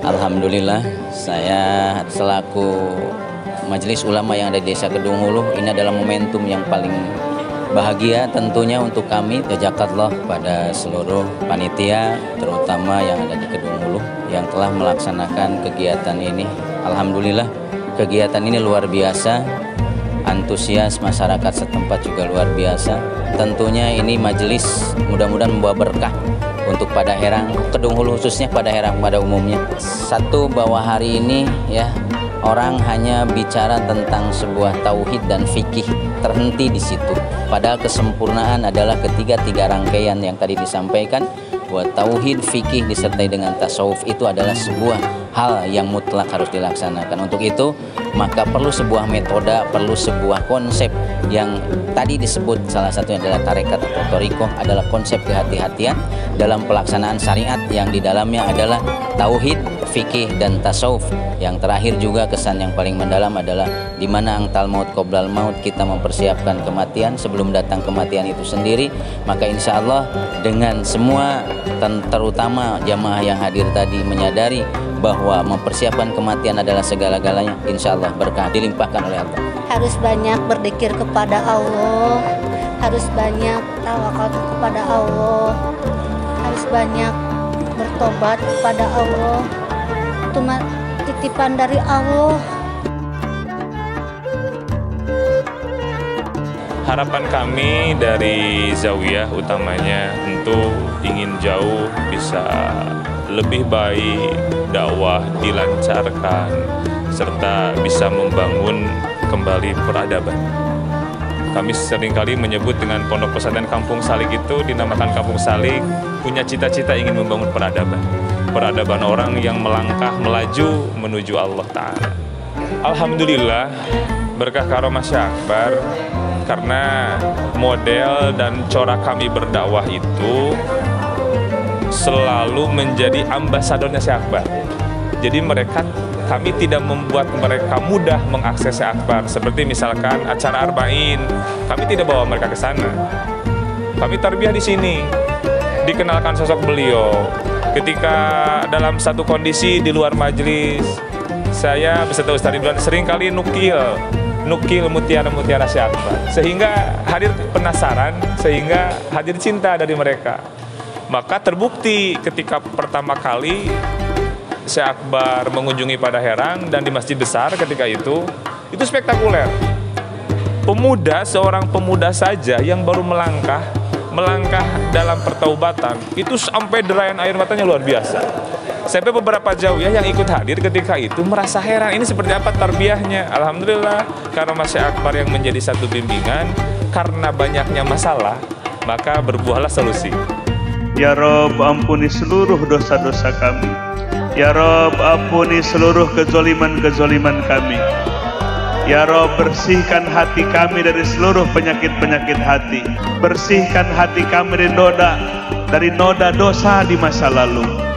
Alhamdulillah saya selaku Majelis Ulama yang ada di Desa Kedung Hulu ini adalah momentum yang paling bahagia tentunya untuk kami. Jazakallah pada seluruh panitia terutama yang ada di Kedung Hulu yang telah melaksanakan kegiatan ini. Alhamdulillah kegiatan ini luar biasa antusias masyarakat setempat juga luar biasa tentunya ini majelis mudah-mudahan membawa berkah untuk pada herang Kedung Hulu khususnya pada herang pada umumnya satu bahwa hari ini ya orang hanya bicara tentang sebuah tauhid dan fikih terhenti di situ. Padahal kesempurnaan adalah ketiga-tiga rangkaian yang tadi disampaikan bahwa tauhid, fikih disertai dengan tasawuf itu adalah sebuah hal yang mutlak harus dilaksanakan. Untuk itu, maka perlu sebuah metode, perlu sebuah konsep yang tadi disebut salah satunya adalah tarekat atau torikoh adalah konsep kehati-hatian dalam pelaksanaan syariat yang di dalamnya adalah tauhid, fikih dan tasawuf. Yang terakhir juga kesan yang paling mendalam adalah di mana angtal maut qoblal maut kita mempersiapkan kematian sebelum datang kematian itu sendiri. Maka insya Allah dengan semua terutama jamaah yang hadir tadi menyadari bahwa mempersiapkan kematian adalah segala-galanya. Insya Allah berkah dilimpahkan oleh Allah. Harus banyak berzikir kepada Allah. Harus banyak tawakal kepada Allah. Harus banyak bertobat kepada Allah. Itu titipan dari Allah. Harapan kami dari Zawiyah utamanya tentu ingin jauh bisa lebih baik dakwah dilancarkan serta bisa membangun kembali peradaban. Kami sering kali menyebut dengan pondok pesantren Kampung Salik itu dinamakan Kampung Salik punya cita-cita ingin membangun peradaban. Peradaban orang yang melangkah melaju menuju Allah Ta'ala. Alhamdulillah berkah karomah Akbar karena model dan corak kami berdakwah itu selalu menjadi ambasadornya Syekh Akbar. Jadi mereka kami tidak membuat mereka mudah mengakses Syekh Akbar. Seperti misalkan acara Arba'in, kami tidak bawa mereka ke sana. Kami terbiah di sini, dikenalkan sosok beliau. Ketika dalam satu kondisi di luar majelis, saya beserta Ustaz Ridwan sering kali nukil nukil mutiara-mutiara Akbar. Sehingga hadir penasaran, sehingga hadir cinta dari mereka. Maka terbukti ketika pertama kali Syekh Akbar mengunjungi pada Herang dan di masjid besar ketika itu, itu spektakuler. Pemuda, seorang pemuda saja yang baru melangkah, melangkah dalam pertaubatan, itu sampai derayan air matanya luar biasa. Sampai beberapa jauh ya yang ikut hadir ketika itu merasa heran ini seperti apa tarbiyahnya. Alhamdulillah karena masih Akbar yang menjadi satu bimbingan karena banyaknya masalah maka berbuahlah solusi. Ya Rob ampuni seluruh dosa-dosa kami. Ya Rob ampuni seluruh kezoliman-kezoliman kami. Ya Rob bersihkan hati kami dari seluruh penyakit-penyakit hati. Bersihkan hati kami dari noda Dari noda dosa di masa lalu